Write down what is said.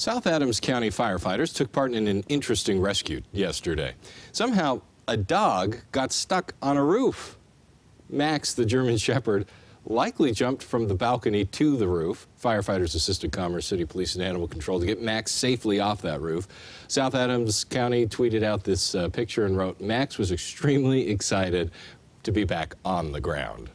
South Adams County firefighters took part in an interesting rescue yesterday. Somehow, a dog got stuck on a roof. Max, the German Shepherd, likely jumped from the balcony to the roof. Firefighters assisted Commerce City Police and Animal Control to get Max safely off that roof. South Adams County tweeted out this uh, picture and wrote, Max was extremely excited to be back on the ground.